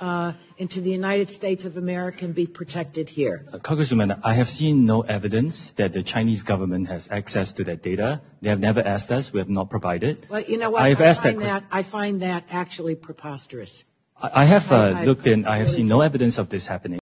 uh, into the United States of America and be protected here? Uh, Congresswoman, I have seen no evidence that the Chinese government has access to that data. They have never asked us. We have not provided. Well, you know what? I have I asked find that. that, I find that actually preposterous. I I have I uh, looked in. I have really seen no evidence of this happening.